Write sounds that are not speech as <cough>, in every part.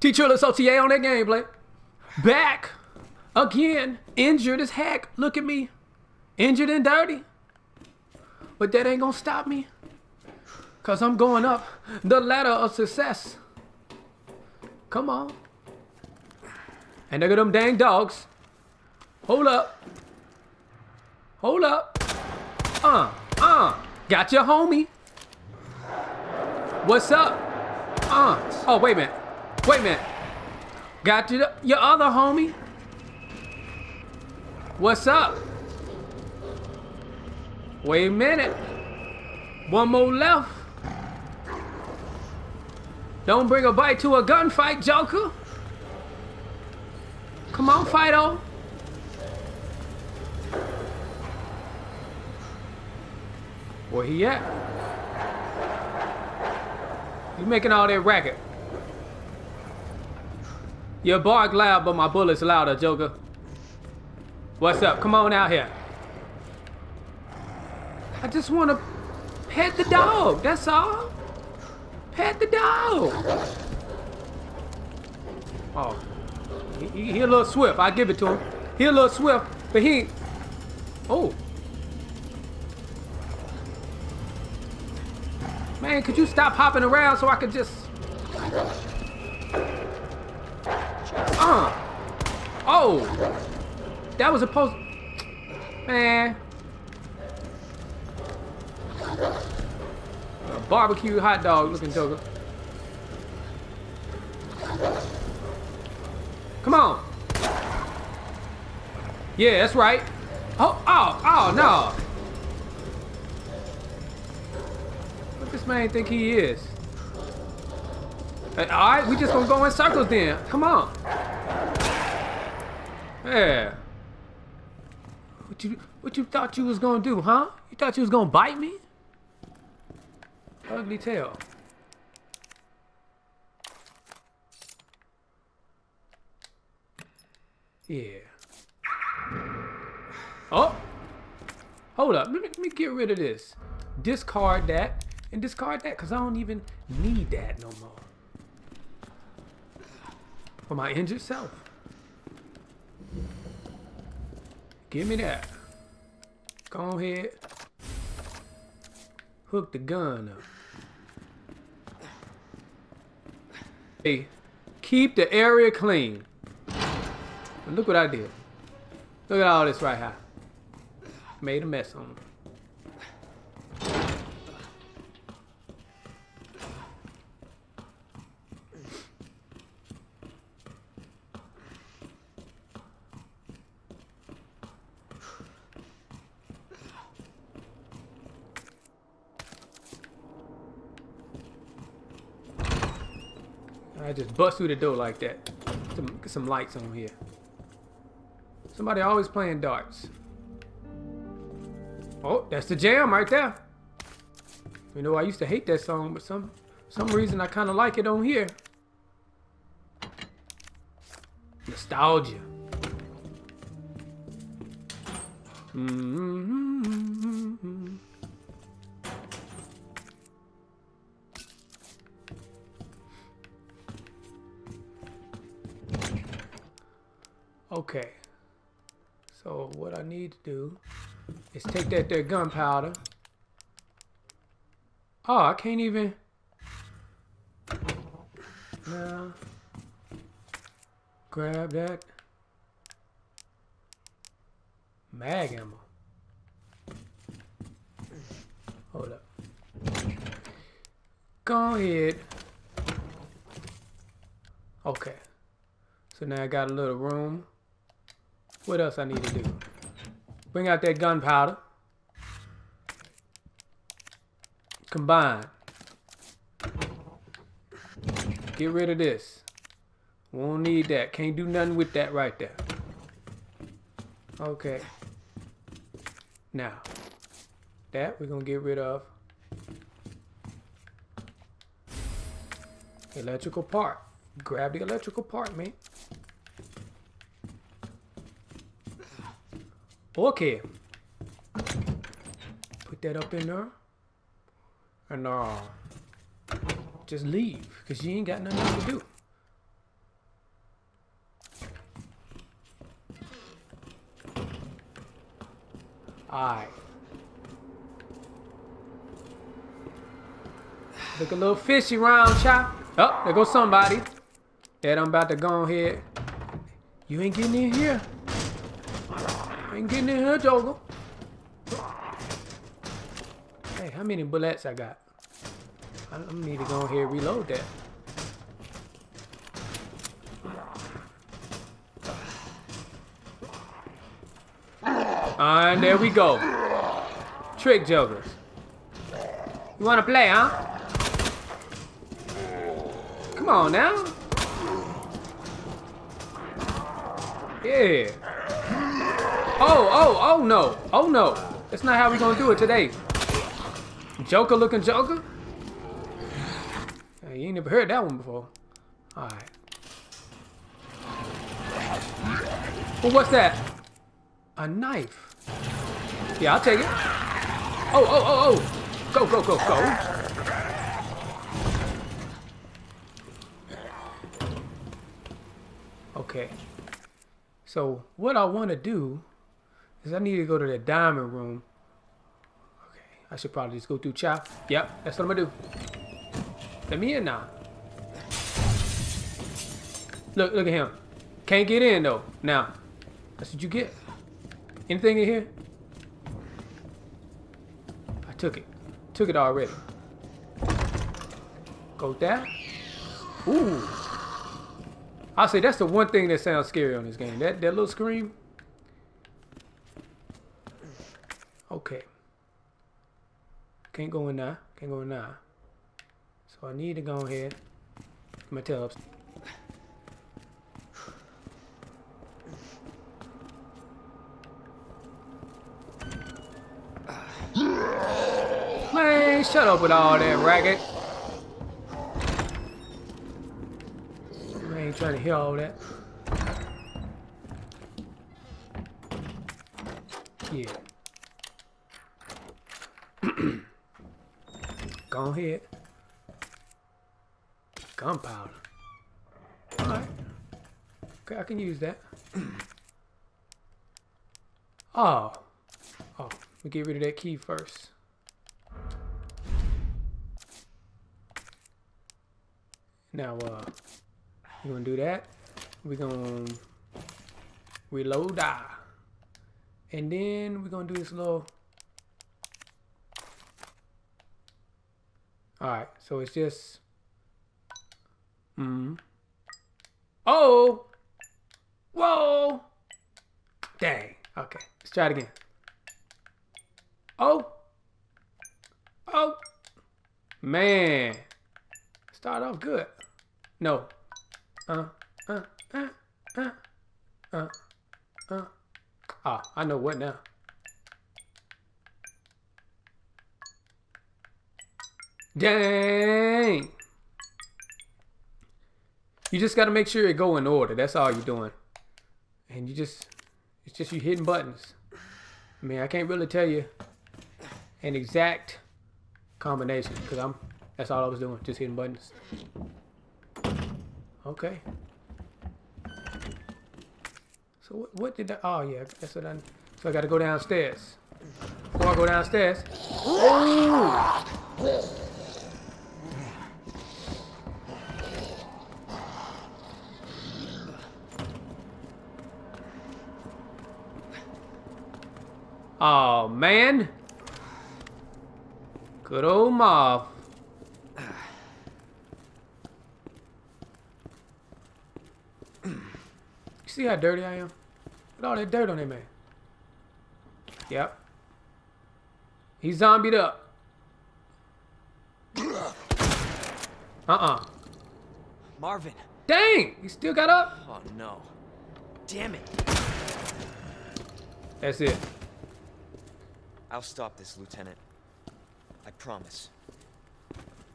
Teacher Associate on that gameplay. Back again. Injured as heck. Look at me. Injured and dirty. But that ain't gonna stop me. Cause I'm going up the ladder of success. Come on. And look at them dang dogs. Hold up. Hold up. Uh, uh. Got your homie. What's up? Uh. Oh, wait a minute. Wait a minute. Got your, your other homie. What's up? Wait a minute. One more left. Don't bring a bite to a gunfight, Joker. Come on, Fido. Where he at? You making all that racket. Your bark loud, but my bullet's louder, Joker. What's up? Come on out here. I just want to pet the dog. That's all. Pet the dog. Oh, he, he, he a little swift. I give it to him. He a little swift, but he. Oh. Man, could you stop hopping around so I could just. Uh. Oh. That was supposed. Man. A barbecue hot dog looking joker. Come on. Yeah, that's right. Oh, oh, oh, no. What this man think he is? All right, we just gonna go in circles then. Come on. Yeah. What you what you thought you was gonna do, huh? You thought you was gonna bite me? Ugly tail. Yeah. Oh! Hold up. Let me, let me get rid of this. Discard that and discard that because I don't even need that no more. For my injured self. Give me that. Go ahead. Hook the gun up. Hey, keep the area clean. Look what I did. Look at all this right here. Made a mess on them. Bust through the door like that. Some, get some lights on here. Somebody always playing darts. Oh, that's the jam right there. You know, I used to hate that song, but some some reason I kind of like it on here. Nostalgia. Mm-hmm. Okay. So what I need to do is take that there gunpowder. Oh, I can't even. Now, grab that mag ammo. Hold up. Go ahead. Okay. So now I got a little room. What else I need to do? Bring out that gunpowder. Combine. Get rid of this. Won't need that. Can't do nothing with that right there. Okay. Now, that we're going to get rid of. Electrical part. Grab the electrical part, man. Okay. Put that up in there. And uh, just leave. Because you ain't got nothing else to do. Alright. Look a little fishy round, chop. Oh, there goes somebody. That I'm about to go ahead. You ain't getting in here ain't getting in here, Joker. Hey, how many bullets I got? I, need to go ahead and reload that. And there we go. Trick jokers. You wanna play, huh? Come on now. Yeah. Oh, oh, oh no. Oh no. That's not how we gonna do it today. Joker looking Joker? Hey, you ain't never heard that one before. Alright. Well, what's that? A knife. Yeah, I'll take it. Oh, oh, oh, oh. Go, go, go, go. Okay. So what I want to do is I need to go to the diamond room. Okay. I should probably just go through chop. Yep, that's what I'm going to do. Let me in now. Look, look at him. Can't get in though. Now, that's what you get. Anything in here? I took it. Took it already. Go down. Ooh. I'll say that's the one thing that sounds scary on this game. That that little scream. Okay. Can't go in there. Can't go in there. So I need to go ahead. Get my tail up. Man, shut up with all that racket. I ain't trying to hear all that. Yeah. Go ahead. Gunpowder. Alright. Okay, I can use that. <clears throat> oh. Oh, we get rid of that key first. Now, uh, we're gonna do that. We're gonna reload die. And then we're gonna do this little. Alright, so it's just. Hmm. Oh! Whoa! Dang. Okay, let's try it again. Oh! Oh! Man! Start off good. No. Uh, uh, uh, uh, uh, uh. Ah, I know what now. Dang! You just gotta make sure it go in order. That's all you're doing. And you just, it's just you hitting buttons. I mean, I can't really tell you an exact combination because I'm, that's all I was doing, just hitting buttons. Okay. So what, what did I, oh yeah, that's what I, so I gotta go downstairs. Before I go downstairs. Oh! Oh man. Good old moth. See how dirty I am? Look at all that dirt on that man. Yep. He's zombied up. Uh-uh. Marvin. Dang! He still got up? Oh no. Damn it. That's it. I'll stop this, Lieutenant. I promise.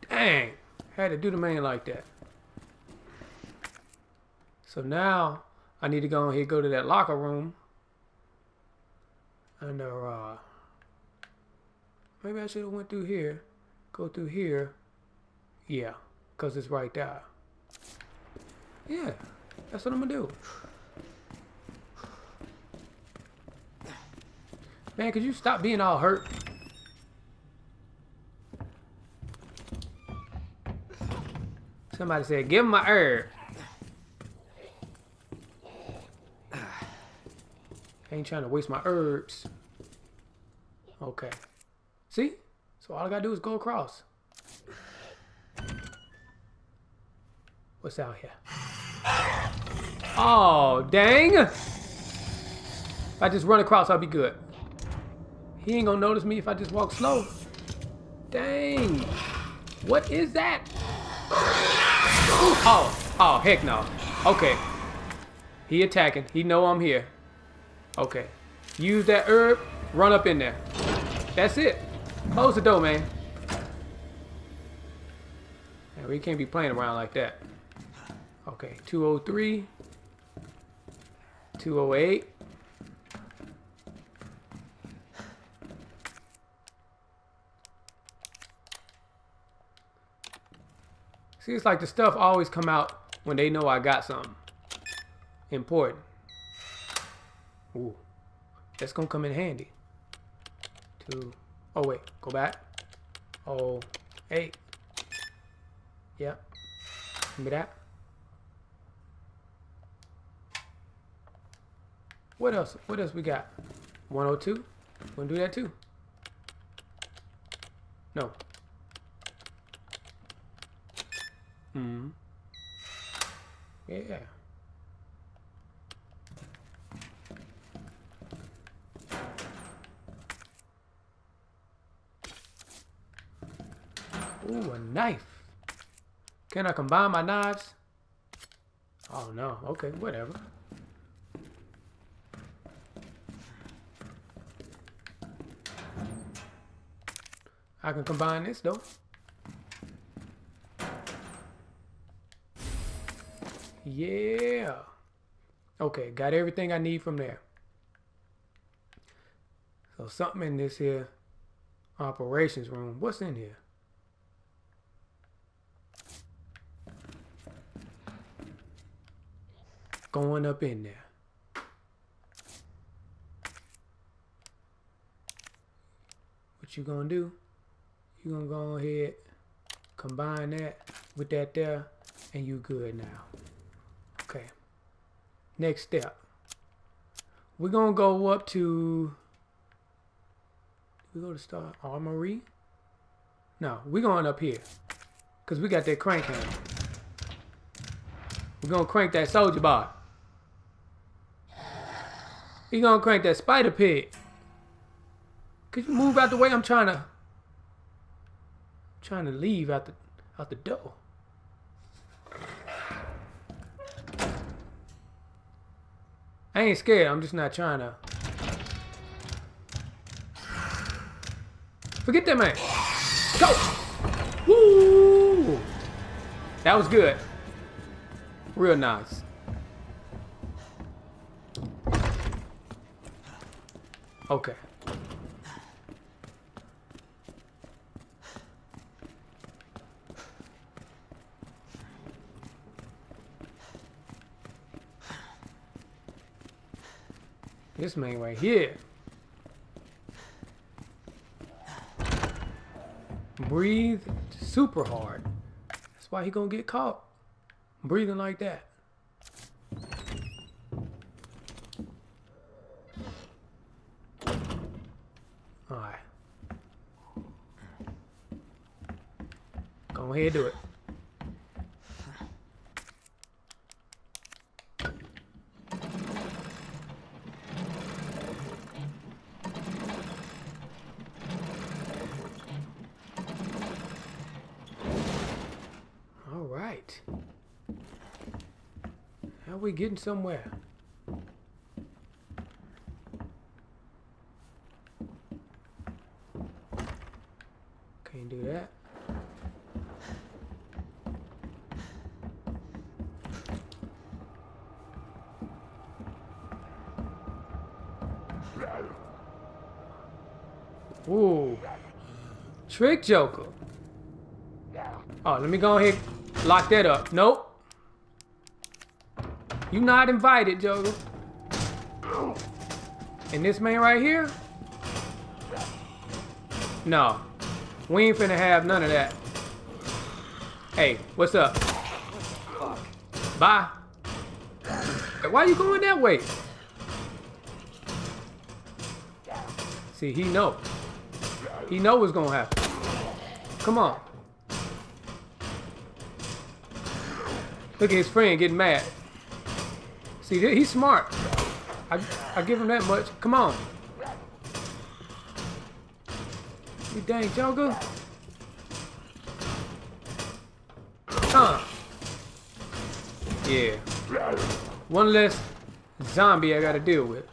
Dang. Had to do the man like that. So now I need to go ahead go to that locker room. And uh maybe I should have went through here. Go through here. Yeah, because it's right there. Yeah, that's what I'm gonna do. Man, could you stop being all hurt? Somebody said, give him my herb. <sighs> ain't trying to waste my herbs. Okay. See? So all I gotta do is go across. What's out here? Oh, dang! If I just run across, I'll be good. He ain't gonna notice me if I just walk slow. Dang. What is that? Oh, oh, heck no. Okay. He attacking. He know I'm here. Okay. Use that herb. Run up in there. That's it. Close the door, man. man we can't be playing around like that. Okay, 203. 208. See, it's like the stuff always come out when they know I got something important. Ooh, that's gonna come in handy. Two, oh wait, go back. Oh, eight. Yep. Remember that? What else? What else we got? 102? Wanna do that too? No. Hmm. Yeah. Ooh, a knife. Can I combine my knives? Oh no, okay, whatever. I can combine this though. Yeah. Okay, got everything I need from there. So something in this here operations room. What's in here? Going up in there. What you gonna do? You gonna go ahead, combine that with that there, and you good now. Okay. Next step. We're gonna go up to we go to Star armory. No, we're going up here. Cause we got that crank on. We're gonna crank that Soulja Boy. You gonna crank that spider pig. Could you move out the way? I'm trying to trying to leave out the out the door. I ain't scared. I'm just not trying to. Forget that man. Go. Woo! That was good. Real nice. Okay. This man right here. Breathe super hard. That's why he gonna get caught. Breathing like that. Alright. Go ahead do it. We getting somewhere. Can't do that. Ooh. Trick Joker. Oh, let me go ahead lock that up. Nope. You not invited, Joker. And this man right here, No. We ain't finna have none of that. Hey, what's up? Bye. Hey, why you going that way? See, he know. He know what's gonna happen. Come on. Look at his friend getting mad. See, he's smart. I, I give him that much. Come on. You dang joker. Huh. Yeah. One less zombie I gotta deal with.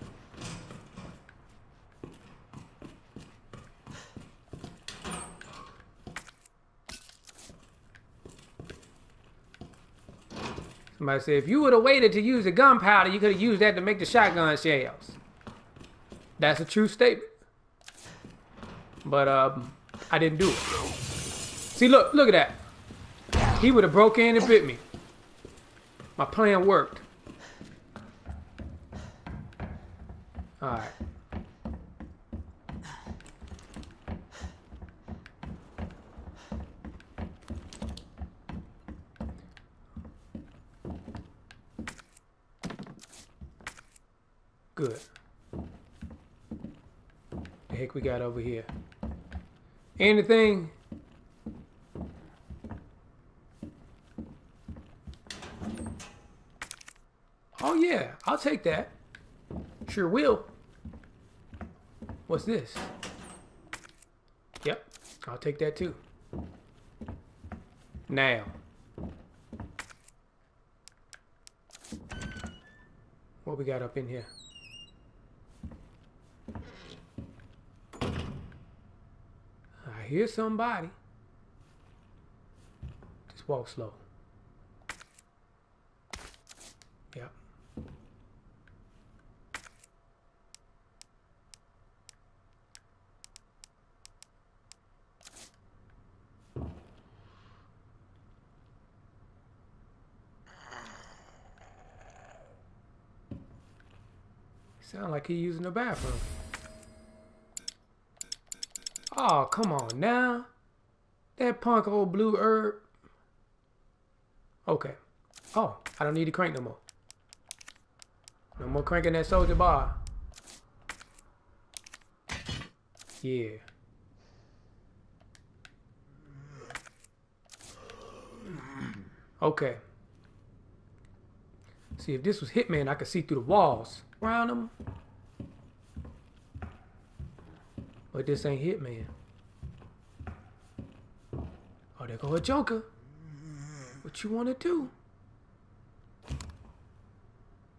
Somebody said, if you would have waited to use the gunpowder, you could have used that to make the shotgun shells. That's a true statement. But um, I didn't do it. See, look, look at that. He would have broke in and bit me. My plan worked. All right. Good. The heck we got over here? Anything? Oh yeah, I'll take that. Sure will. What's this? Yep, I'll take that too. Now. What we got up in here? Hear somebody. Just walk slow. Yep. Sound like he using the bathroom. Oh, come on now. That punk old blue herb. Okay. Oh, I don't need to crank no more. No more cranking that Soulja Boy. Yeah. Okay. See, if this was Hitman, I could see through the walls around him. But this ain't Hitman. Oh, there go a Joker. What you want to do?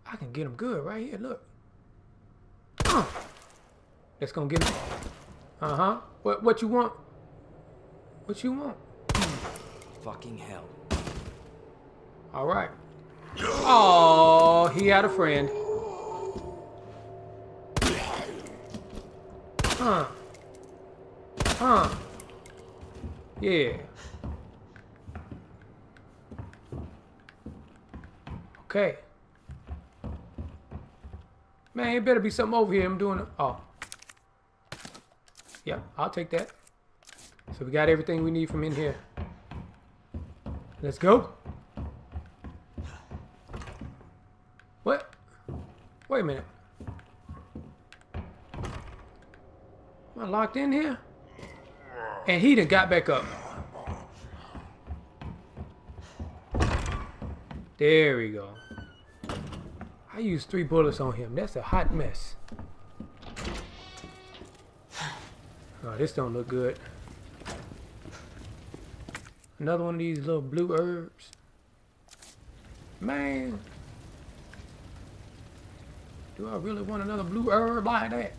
I can get him good right here. Look. Uh. That's gonna get him. Uh huh. What what you want? What you want? Fucking hell. All right. Oh, he had a friend. Huh. Huh. Yeah. Okay. Man, it better be something over here. I'm doing it. Oh. Yeah, I'll take that. So we got everything we need from in here. Let's go. What? Wait a minute. Am I locked in here? And he done got back up. There we go. I used three bullets on him. That's a hot mess. Oh, this don't look good. Another one of these little blue herbs. Man. Do I really want another blue herb like that?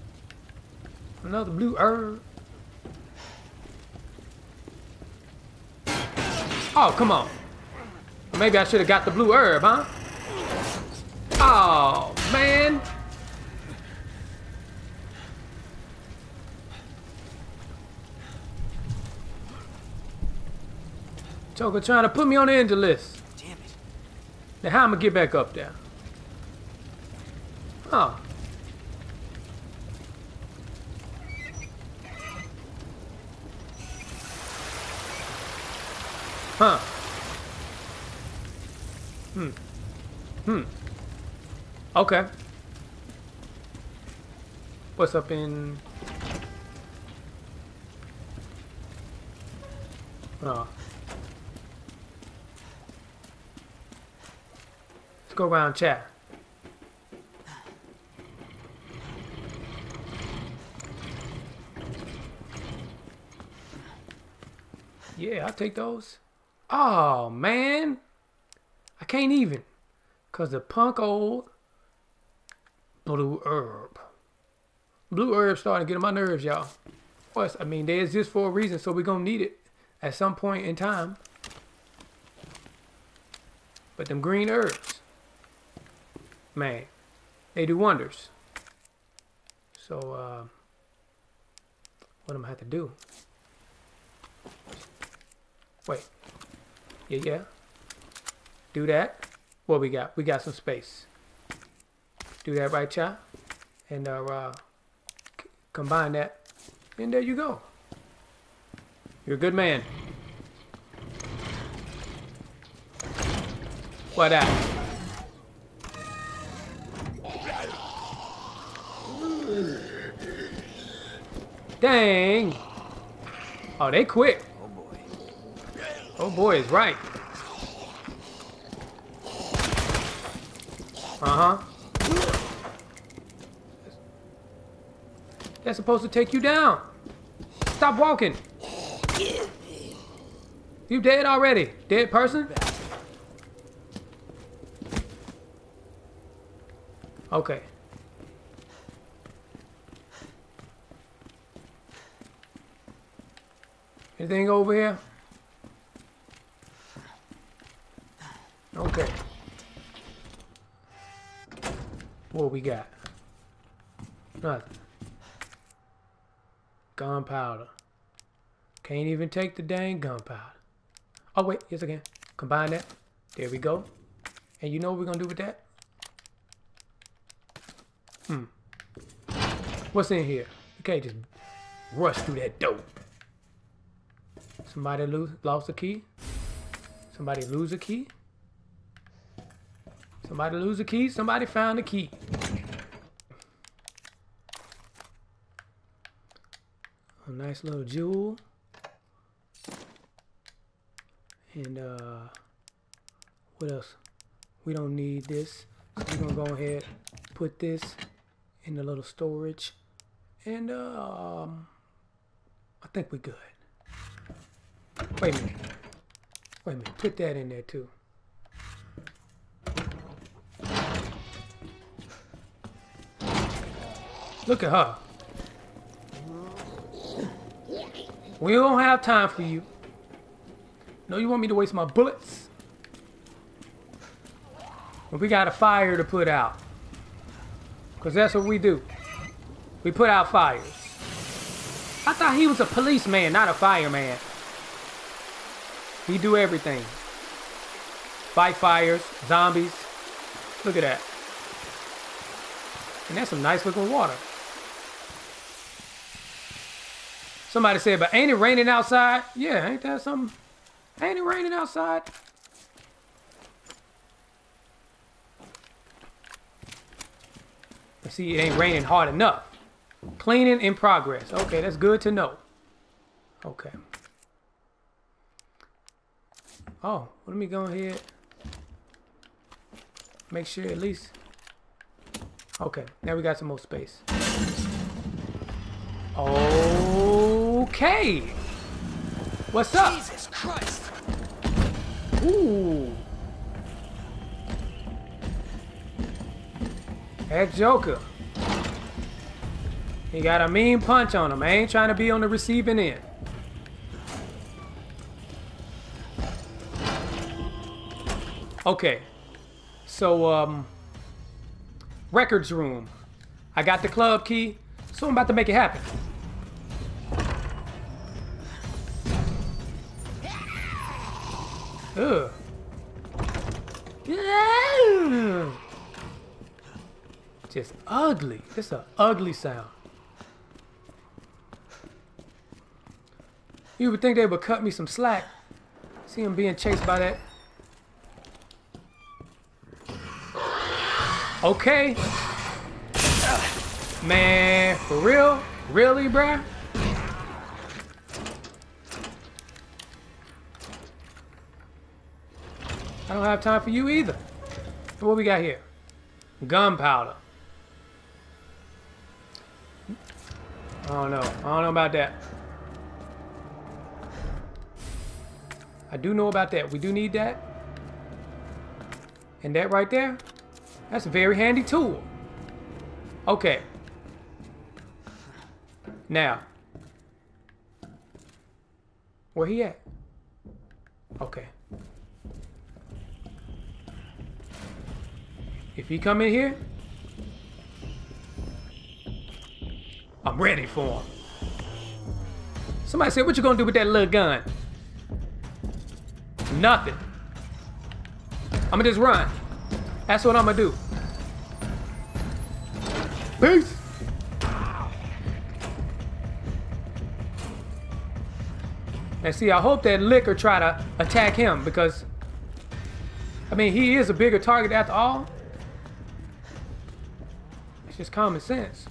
Another blue herb? Oh, come on. Maybe I should have got the blue herb, huh? Oh, man. Joker trying to put me on the list. Damn it. Now how am I gonna get back up there? Oh. Huh. Hmm. Hmm. Okay. What's up in... Oh. Let's go around chat. Yeah, I'll take those. Oh, man. I can't even. Because the punk old blue herb. Blue herb starting to get on my nerves, y'all. Plus, I mean, they exist for a reason, so we're going to need it at some point in time. But them green herbs, man, they do wonders. So, uh, what I'm I have to do? Wait. Yeah, yeah. Do that. What we got? We got some space. Do that right, child. And uh, uh, combine that. And there you go. You're a good man. What that? Dang. Oh, they quick. Oh boy. Is right. Uh-huh. That's supposed to take you down. Stop walking. You dead already. Dead person? Okay. Anything over here? Okay. What we got? Nothing. Gunpowder. Can't even take the dang gunpowder. Oh wait, yes I can. Combine that. There we go. And you know what we're gonna do with that? Hmm. What's in here? You can't just rush through that door. Somebody lose lost a key? Somebody lose a key? Somebody lose a key? Somebody found a key. Nice little jewel. And uh what else? We don't need this. So we're gonna go ahead put this in the little storage. And um I think we're good. Wait a minute. Wait a minute. Put that in there too. Look at her. We don't have time for you. No, you want me to waste my bullets? But we got a fire to put out. Because that's what we do. We put out fires. I thought he was a policeman, not a fireman. He do everything. Fight fires, zombies. Look at that. And that's some nice looking water. Somebody said, but ain't it raining outside? Yeah, ain't that something? Ain't it raining outside? See, it ain't raining hard enough. Cleaning in progress. Okay, that's good to know. Okay. Oh, let me go ahead. Make sure at least. Okay, now we got some more space. Oh. Okay. What's up? Jesus Christ! Ooh. That Joker. He got a mean punch on him. I ain't trying to be on the receiving end. Okay. So, um, records room. I got the club key, so I'm about to make it happen. Ugh. Yeah. Just ugly. It's an ugly sound. You would think they would cut me some slack See him being chased by that. Okay. Man, for real? Really, bruh? I don't have time for you either. What we got here? Gunpowder. I don't know. I don't know about that. I do know about that. We do need that. And that right there, that's a very handy tool. Okay. Now. Where he at? Okay. If he come in here, I'm ready for him. Somebody said, what you gonna do with that little gun? Nothing. I'ma just run. That's what I'ma do. Peace. And see, I hope that licker try to attack him because, I mean, he is a bigger target after all. Just common sense.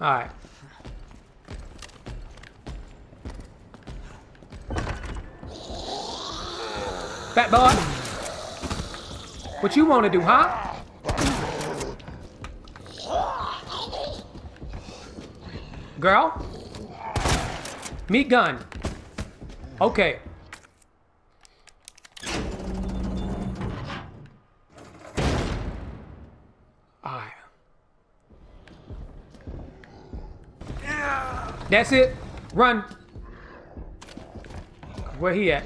All right. Fat boy. What you want to do, huh? Girl? Meat gun. Okay. Alright. That's it. Run. Where he at?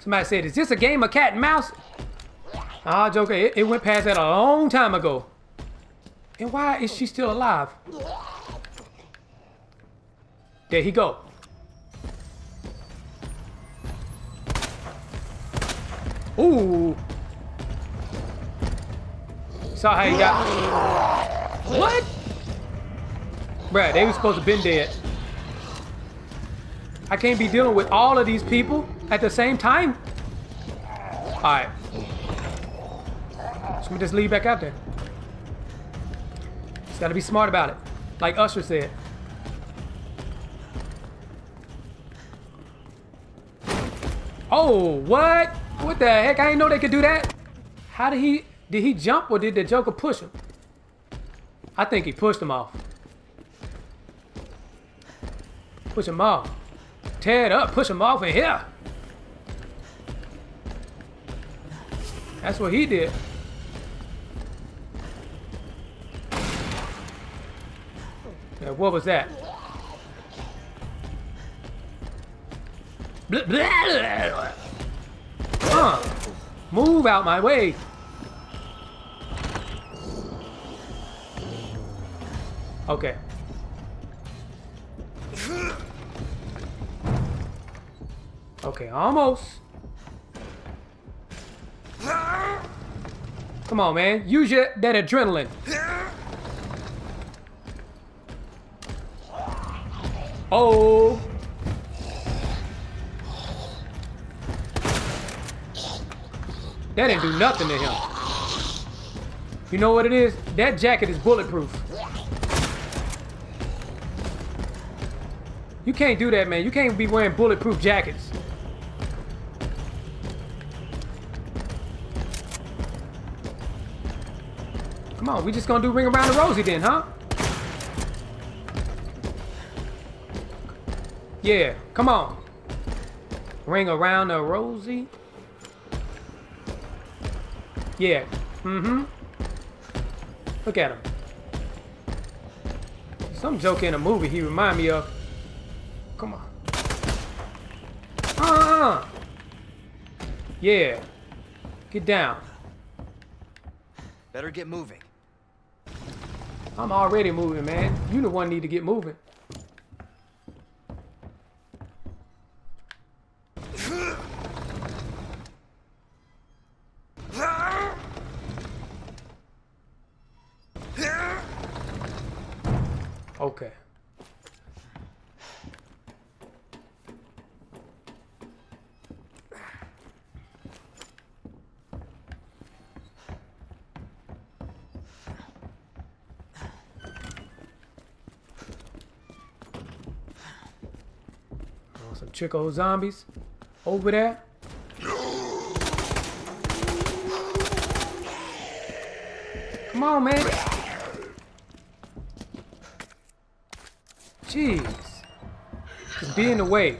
Somebody said, is this a game of cat and mouse? Ah, Joker, it, it went past that a long time ago. And why is she still alive? There he go. Saw how he got. What? Bruh, they were supposed to been dead. I can't be dealing with all of these people at the same time. Alright. So we just leave back out there. Just gotta be smart about it. Like Usher said. Oh, what? What the heck? I didn't know they could do that. How did he... Did he jump or did the Joker push him? I think he pushed him off. Push him off. Tear it up. Push him off in here. That's what he did. Now, what was that? Blah, blah, blah. Move out my way. Okay. Okay, almost. Come on, man. Use your, that adrenaline. Oh. That didn't do nothing to him. You know what it is? That jacket is bulletproof. You can't do that, man. You can't be wearing bulletproof jackets. Come on, we just gonna do ring around the rosy then, huh? Yeah, come on. Ring around the rosy. Yeah. Mm-hmm. Look at him. Some joke in a movie he remind me of. Come on. Ah! Yeah. Get down. Better get moving. I'm already moving, man. You the one need to get moving. Okay. Some Chico zombies over there. Come on, man. Jeez. Just be in the way.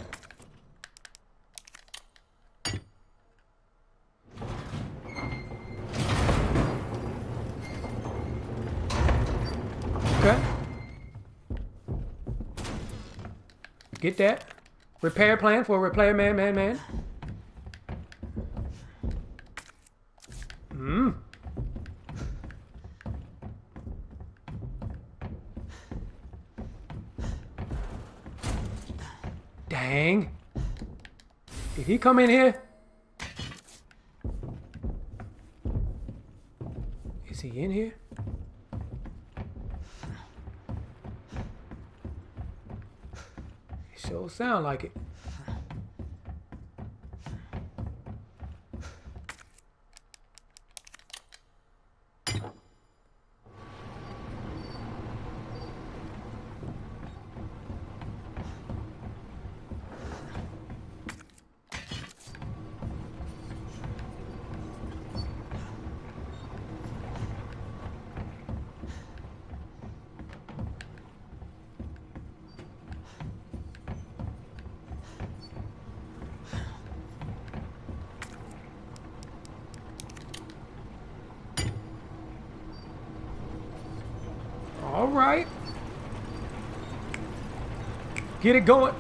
Okay. Get that. Repair plan for repair man, man, man. Hmm. Dang. Did he come in here? Is he in here? It sure sound like it. Right. Get it going.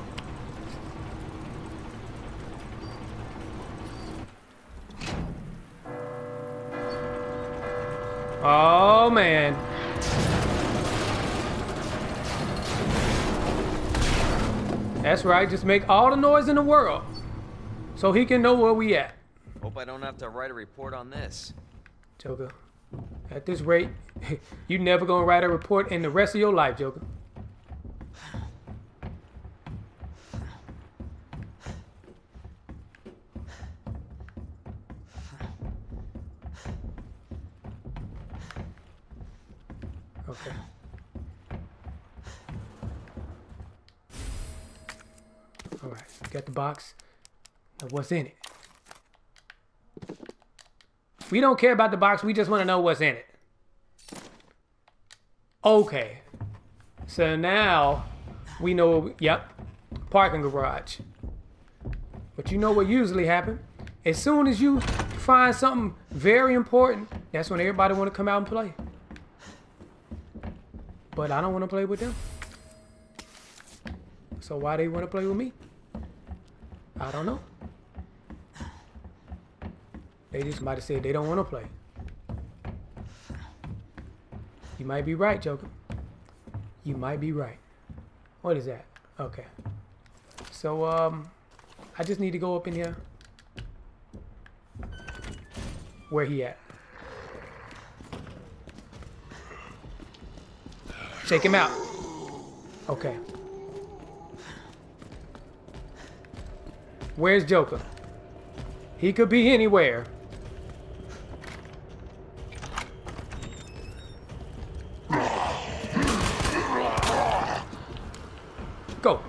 Oh man. That's right, just make all the noise in the world so he can know where we at. Hope I don't have to write a report on this. Joker. At this rate, you never gonna write a report in the rest of your life, Joker. Okay. All right, got the box. Now what's in it? We don't care about the box. We just want to know what's in it. Okay. So now we know, yep, parking garage. But you know what usually happens? As soon as you find something very important, that's when everybody want to come out and play. But I don't want to play with them. So why do they want to play with me? I don't know. They just might have said they don't want to play. You might be right, Joker. You might be right. What is that? Okay. So, um, I just need to go up in here. Where he at? Take him out. Okay. Where's Joker? He could be anywhere. Go.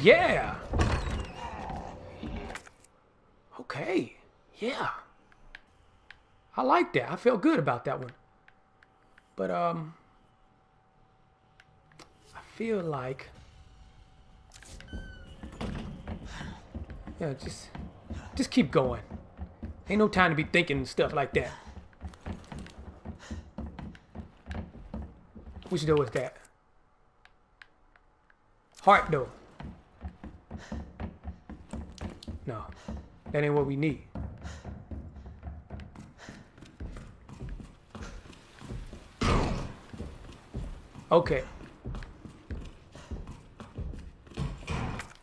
Yeah. Okay. Yeah. I like that. I feel good about that one. But um I feel like Yeah, just just keep going. Ain't no time to be thinking stuff like that. Which door is that? Heart door. No, that ain't what we need. Okay.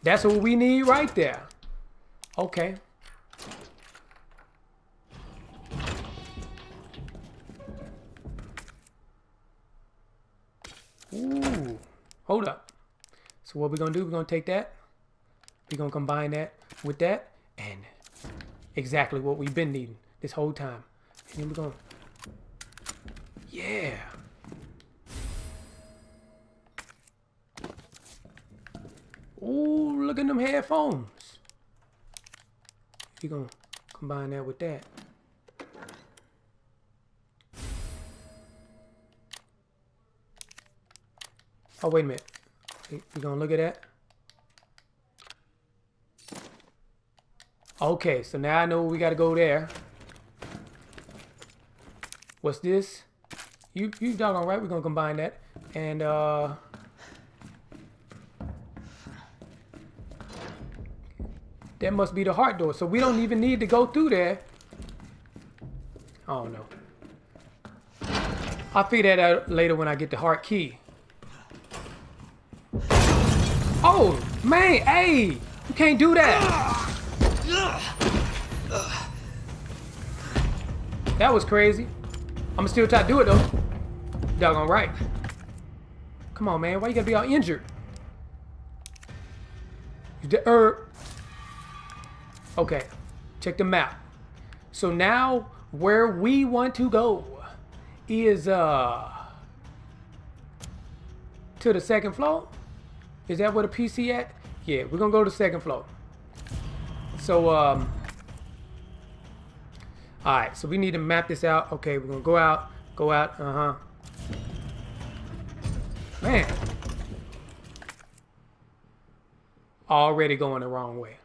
That's what we need right there. Okay. Ooh. Hold up. So what we're gonna do, we're gonna take that. We're gonna combine that with that and exactly what we've been needing this whole time. And then we're gonna Yeah. Look at them headphones. You're gonna combine that with that. Oh, wait a minute. You gonna look at that? Okay, so now I know we gotta go there. What's this? You you doggone right, we're gonna combine that. And uh That must be the heart door. So we don't even need to go through there. Oh no. I'll figure that out later when I get the heart key. Oh, man, hey, you can't do that. That was crazy. I'ma still try to do it though. Doggone right. Come on, man. Why you gotta be all injured? You did er. Okay. Check the map. So now where we want to go is uh to the second floor. Is that where the PC at? Yeah, we're gonna go to the second floor. So um Alright, so we need to map this out. Okay, we're gonna go out, go out, uh-huh. Man. Already going the wrong way.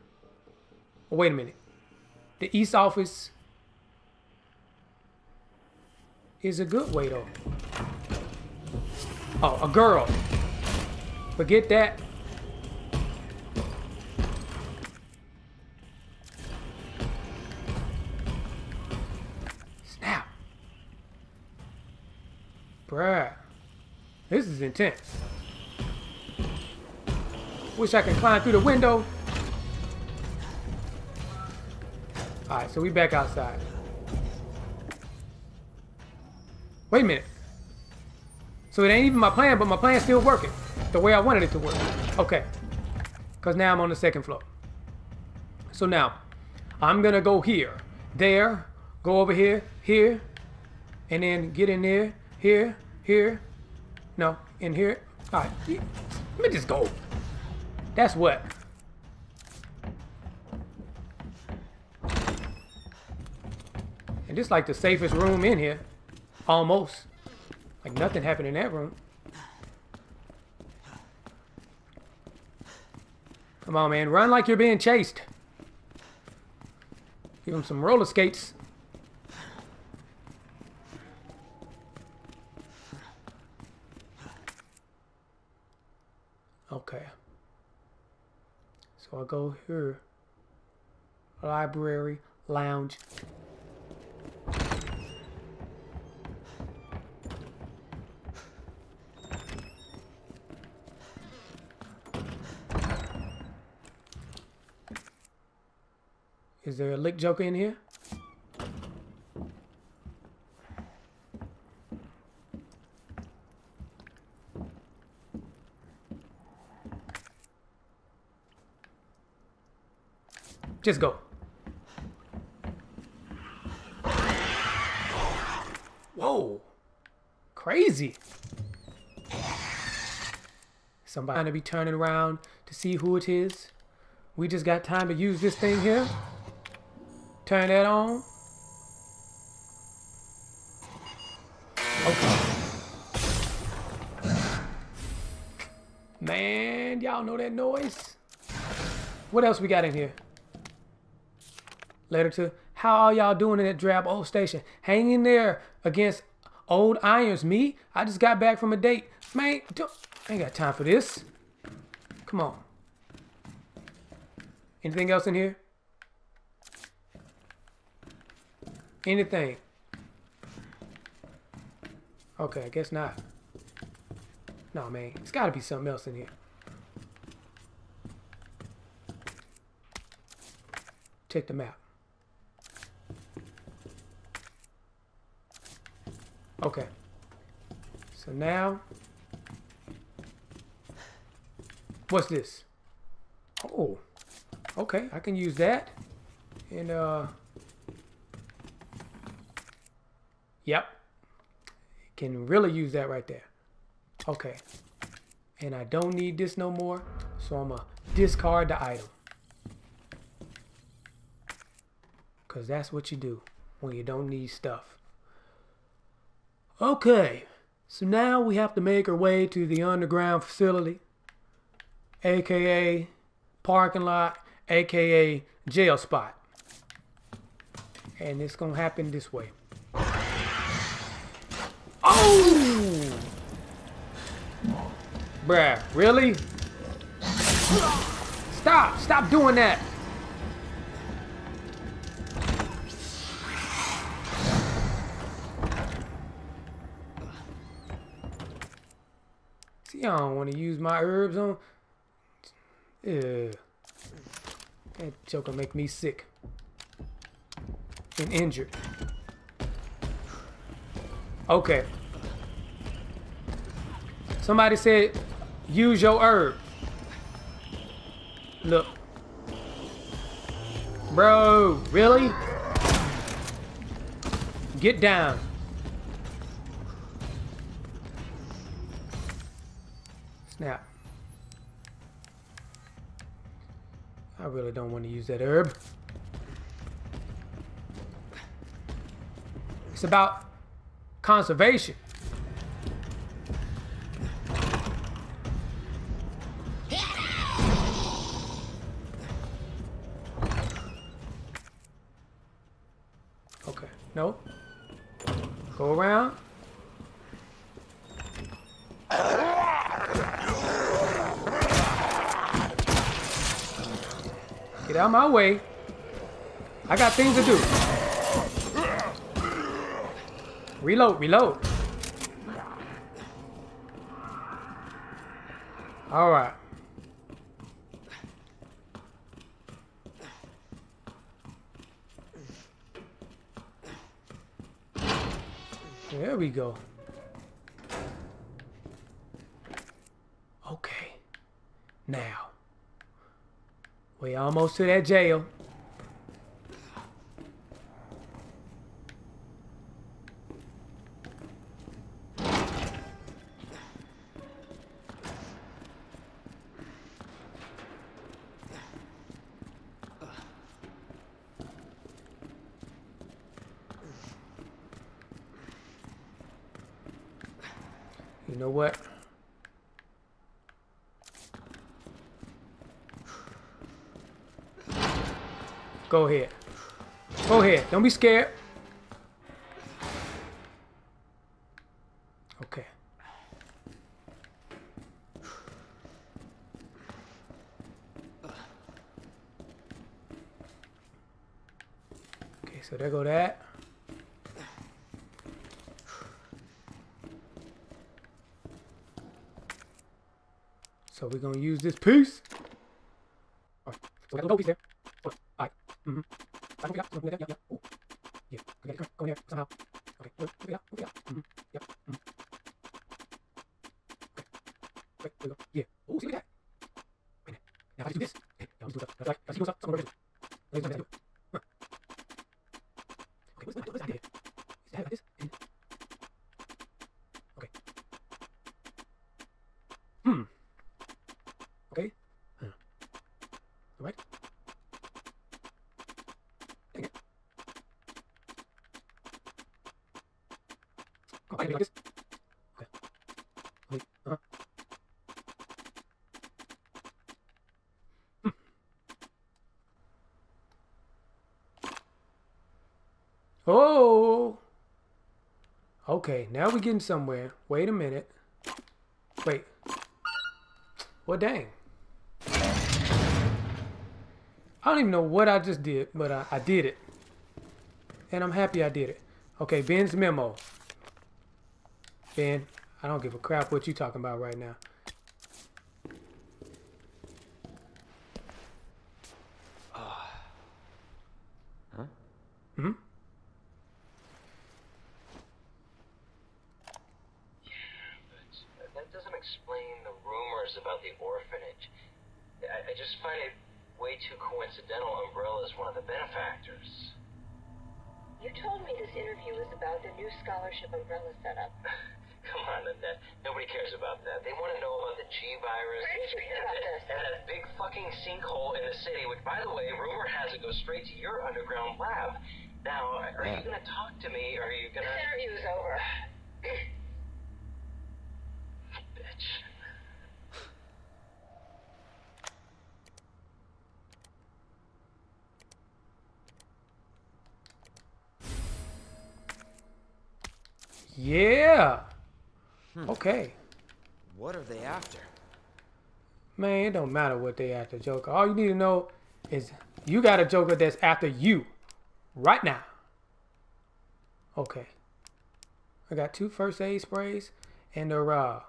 Wait a minute. The east office is a good way though. Oh, a girl. Forget that. Snap. Bruh. This is intense. Wish I could climb through the window. Alright, so we back outside. Wait a minute. So it ain't even my plan, but my plan's still working. The way I wanted it to work. Okay. Because now I'm on the second floor. So now, I'm going to go here, there, go over here, here, and then get in there, here, here, no, in here. All right, let me just go. That's what. This like the safest room in here. Almost. Like nothing happened in that room. Come on, man. Run like you're being chased. Give him some roller skates. Okay. So I go here. Library, lounge. Is there a lick joker in here? Just go. Whoa. Crazy. Somebody gonna be turning around to see who it is. We just got time to use this thing here. Turn that on. Okay. Man, y'all know that noise? What else we got in here? Letter to how are y'all doing in that drab old station? Hanging there against old irons. Me? I just got back from a date. Man, don't, I ain't got time for this. Come on. Anything else in here? Anything? Okay, I guess not. No, man. It's got to be something else in here. Check the map. Okay. So now... What's this? Oh, okay. I can use that. And uh, yep. Can really use that right there. Okay. And I don't need this no more, so I'm gonna discard the item. Cause that's what you do when you don't need stuff. Okay, so now we have to make our way to the underground facility, aka parking lot, aka jail spot. And it's gonna happen this way. Bruh, really? Stop! Stop doing that! See, I don't want to use my herbs on. Ugh. That joke will make me sick. And injured. Okay. Somebody said, use your herb. Look. Bro, really? Get down. Snap. I really don't want to use that herb. It's about conservation. Okay, no. Go around. Get out of my way. I got things to do. Reload, reload. All right. There we go. Okay. Now. We almost to that jail. You know what? Go here. Go here. Don't be scared. Okay. Okay, so there go that. So we're gonna use this piece. All right. Dang it. Can do like this. Okay. Wait. Uh-huh. Hmm. Oh. Okay, now we're getting somewhere. Wait a minute. Wait. Well, dang. Don't even know what I just did, but I, I did it. And I'm happy I did it. Okay, Ben's memo. Ben, I don't give a crap what you're talking about right now. Underground lab. Now, are you gonna talk to me? Or are you gonna? interview is over. Bitch. Yeah. Hmm. Okay. What are they after? Man, it don't matter what they after Joker. All you need to know is you got a Joker that's after you right now. Okay. I got two first aid sprays and a uh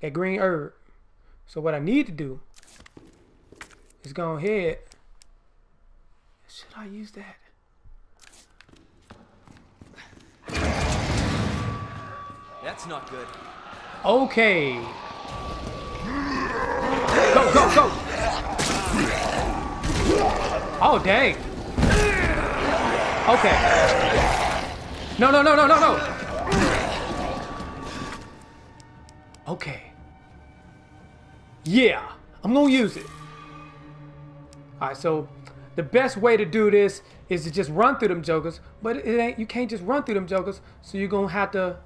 that green herb. So what I need to do is go ahead. Should I use that? That's not good. Okay. Go, go, go. Oh, dang. Okay. No, no, no, no, no, no. Okay. Yeah, I'm gonna use it. All right, so the best way to do this is to just run through them jokers, but it ain't. You can't just run through them jokers, so you're gonna have to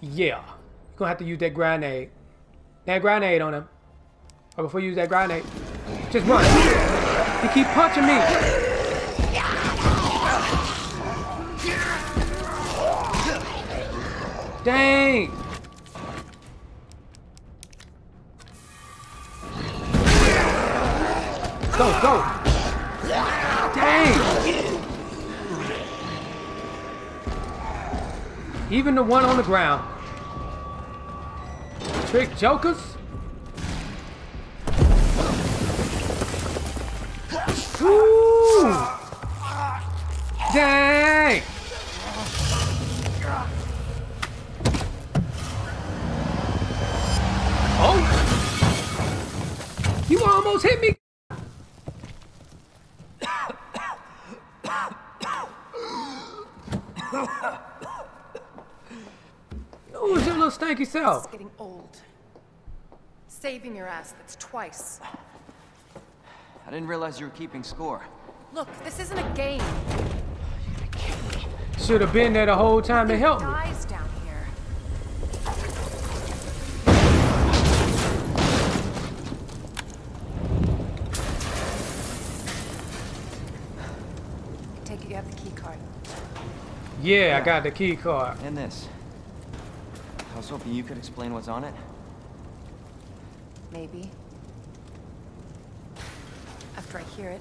yeah. You're gonna have to use that grenade. That grenade on him. Or before you use that grenade. Just run. He keep punching me. Dang. Go, go. Dang. Even the one on the ground. Trick jokers? Ooh! Dang! Oh! You almost hit me! <coughs> Who's your little stanky self? It's getting old. Saving your ass, that's twice. I didn't realize you were keeping score. Look, this isn't a game. Should have been there the whole time to help me. Dies down here. Take it you have the key card. Yeah, I got the key card. And this. I was hoping you could explain what's on it. Maybe. After I hear it.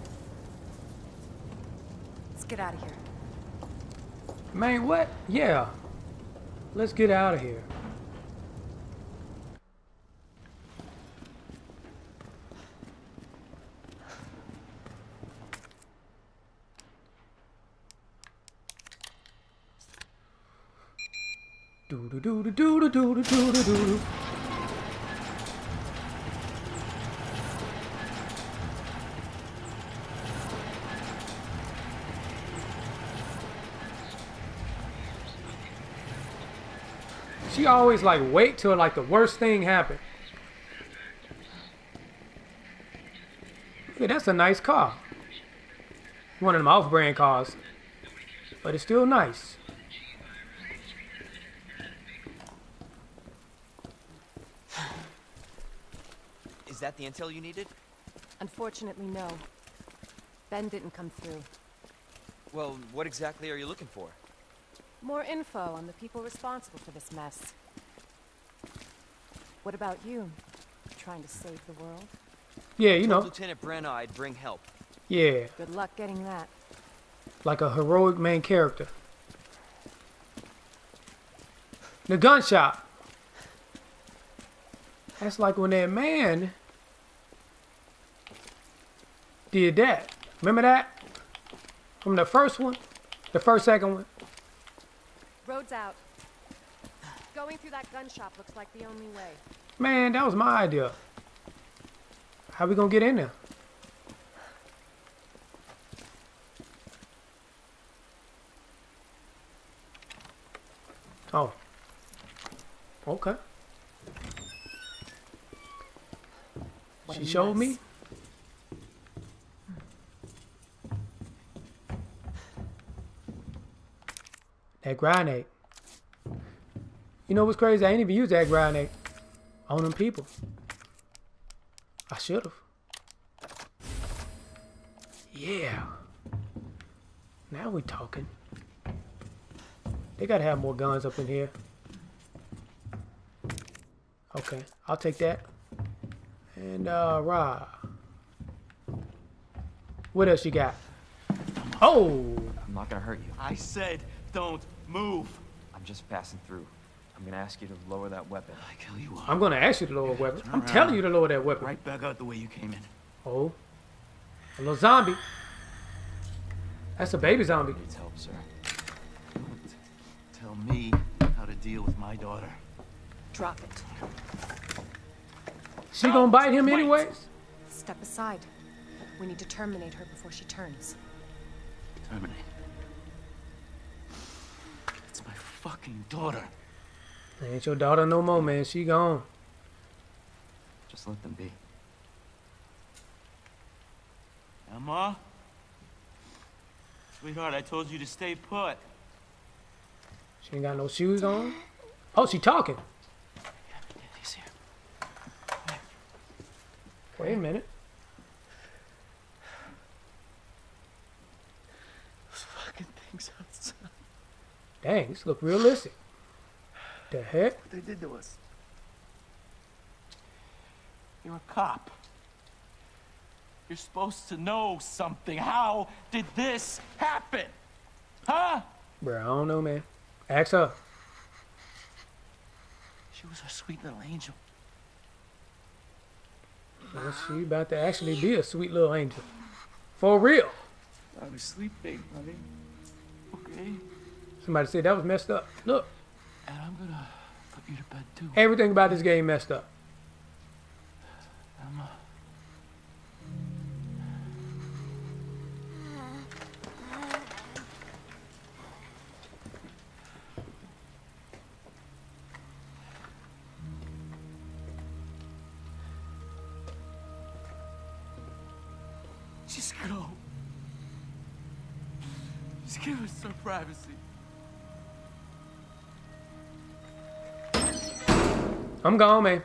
Let's get out of here. Man, what? Yeah. Let's get out of here. Do do do do do do do do do do She always like wait till like the worst thing happens. Hey, that's a nice car. One of them off-brand cars, but it's still nice. Is that the intel you needed? Unfortunately, no. Ben didn't come through. Well, what exactly are you looking for? More info on the people responsible for this mess. What about you? Trying to save the world? Yeah, you know. Lieutenant Branagh I'd bring help. Yeah, Good luck getting that. like a heroic main character. The gun shop. That's like when that man did that. Remember that? From the first one? The first second one? Road's out. Going through that gun shop looks like the only way. Man, that was my idea. How we gonna get in there? Oh. Okay. What She a showed me. That grenade. You know what's crazy? I ain't even used that grenade on them people. I should have. Yeah. Now we talking. They gotta have more guns up in here. Okay, I'll take that. And uh, rah. What else you got? Oh, I'm not gonna hurt you. I said don't move. I'm just passing through. I'm gonna ask you to lower that weapon. I kill you all. I'm gonna ask you to lower weapon. I'm around. telling you to lower that weapon. right back out the way you came in. Oh, a little zombie. That's a baby zombie. Needs help, sir. Don't tell me how to deal with my daughter. Drop it. She gonna bite him Wait. anyways? Step aside. We need to terminate her before she turns. Terminate. It's my fucking daughter. Ain't your daughter no more, man. She gone. Just let them be. Emma? Sweetheart, I told you to stay put. She ain't got no shoes on. Oh, she talking. He's here. Wait a minute. Those fucking things outside. Dang, this look realistic. The heck? What they did to us. You're a cop. You're supposed to know something. How did this happen? Huh? Bro, I don't know, man. Ask her. She was a sweet little angel. Well, she about to actually be a sweet little angel. For real. I was sleeping, honey. Okay? Somebody said that was messed up. Look, And I'm gonna put you to bed too. everything about this game messed up. Emma. Just go. Just give us some privacy. I'm gone, man.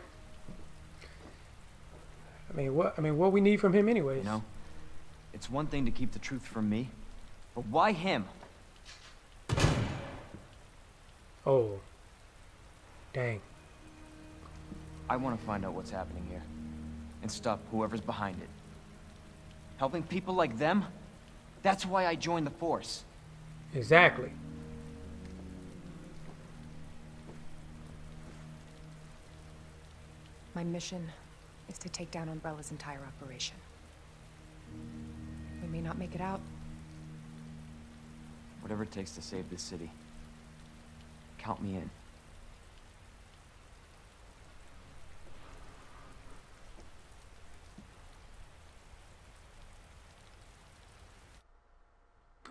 I mean, what? I mean, what we need from him, anyways? You know? It's one thing to keep the truth from me, but why him? Oh. Dang. I want to find out what's happening here and stop whoever's behind it. Helping people like them? That's why I joined the force. Exactly. My mission is to take down Umbrella's entire operation. We may not make it out. Whatever it takes to save this city. Count me in.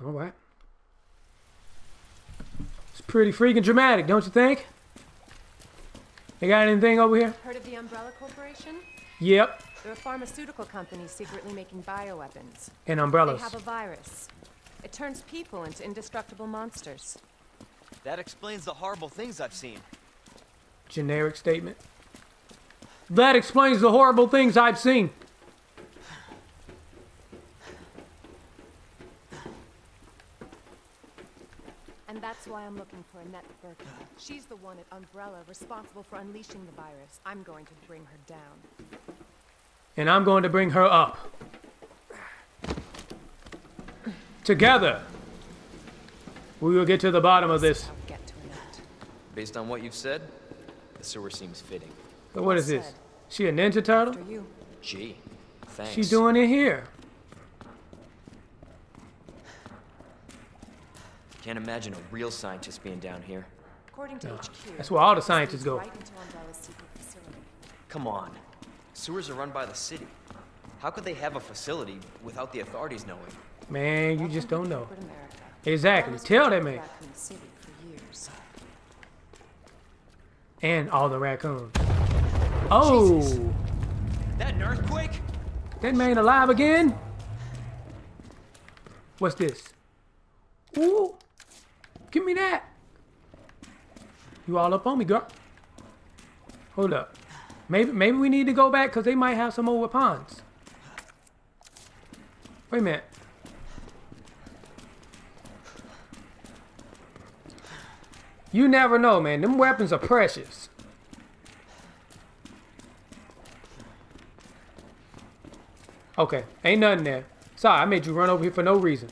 All right. It's pretty freaking dramatic, don't you think? They got anything over here? Heard of the Umbrella Corporation? Yep. They're a pharmaceutical company secretly making bioweapons. And umbrellas. They umbrellas. have a virus. It turns people into indestructible monsters. That explains the horrible things I've seen. Generic statement. That explains the horrible things I've seen. And that's why I'm looking for Annette Birkin. She's the one at Umbrella responsible for unleashing the virus. I'm going to bring her down. And I'm going to bring her up. Together, we will get to the bottom of this. Get to Annette. Based on what you've said, the sewer seems fitting. But what is this? said. She a ninja turtle? After you. Gee, thanks. She doing it here? Can't imagine a real scientist being down here. According to HQ, That's where all the scientists go. Right into Umbrella's secret facility. Come on. Sewers are run by the city. How could they have a facility without the authorities knowing? Man, you just don't know. Exactly. Tell that man. Raccoon City for years. And all the raccoons. Oh, That an earthquake? that man alive again? What's this? Ooh, give me that. You all up on me, girl. Hold up. Maybe maybe we need to go back because they might have some more weapons. Wait a minute. You never know, man. Them weapons are precious. Okay, ain't nothing there. Sorry, I made you run over here for no reason.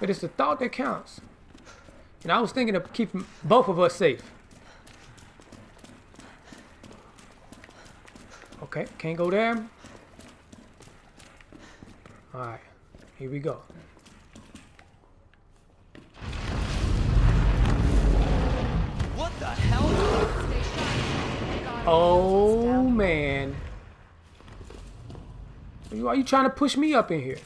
But it's the thought that counts. And I was thinking of keeping both of us safe. Okay, can't go there. Alright, here we go. What the hell? Oh man. Why are you trying to push me up in here?